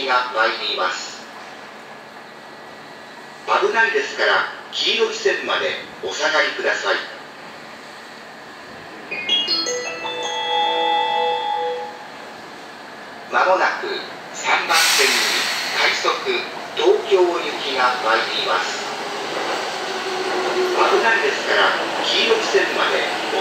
京行きが参ります。危ないですから黄色い線までお下がりください。まもなく3番線に快速東京行きが参ります。危ないですから黄色い線までお